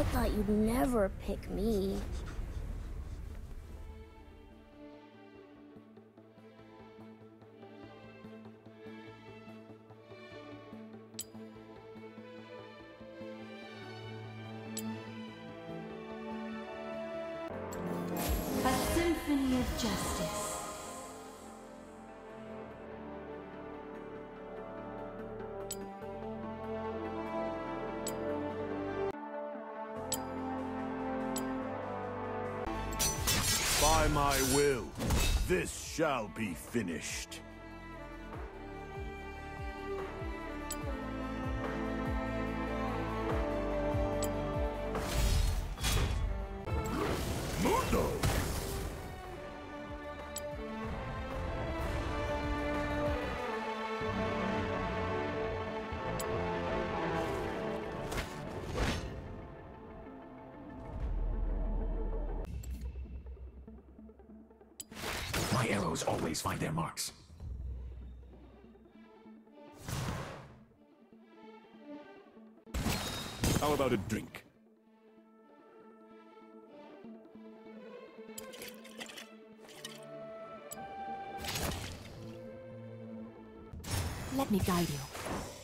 I thought you'd never pick me. A symphony of justice. By my will, this shall be finished. My arrows always find their marks. How about a drink? Let me guide you.